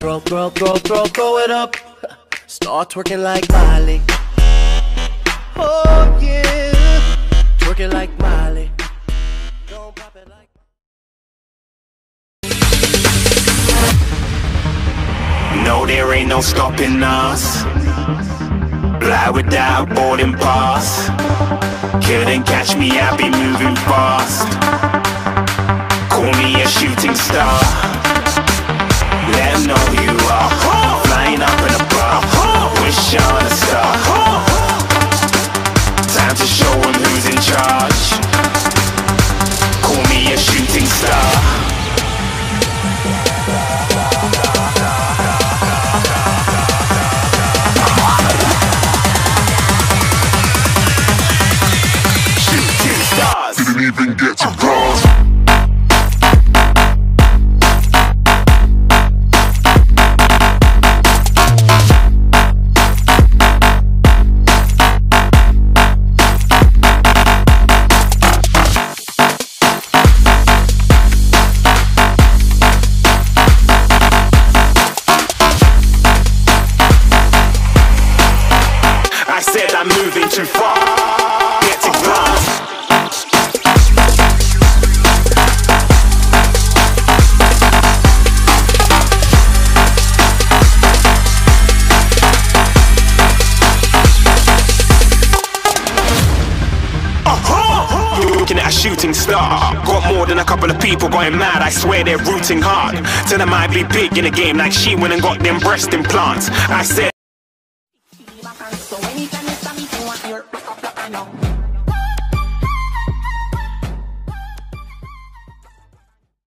Throw, throw, throw, throw, throw it up. Start twerking like Miley. Oh yeah, twerking like Miley. Don't pop it like. No, there ain't no stopping us. Fly without boarding pass. Couldn't catch me, I be moving fast. Call me a shooting star. Who's I'm moving too far. Get to at a shooting star. Got more than a couple of people going mad. I swear they're rooting hard. Tell them I be big in the game like she went and got them breast implants. I said